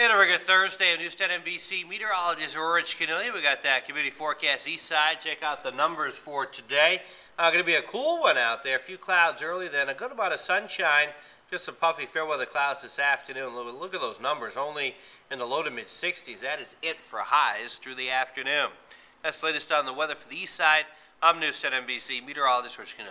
And a regular Thursday of News 10 NBC meteorologist Rich Caniglia. We got that community forecast east side. Check out the numbers for today. Uh, going to be a cool one out there. A few clouds early, then a good amount of sunshine. Just some puffy fair weather clouds this afternoon. Look, at those numbers, only in the low to mid 60s. That is it for highs through the afternoon. That's the latest on the weather for the east side. I'm News 10 NBC meteorologist Rich Caniglia.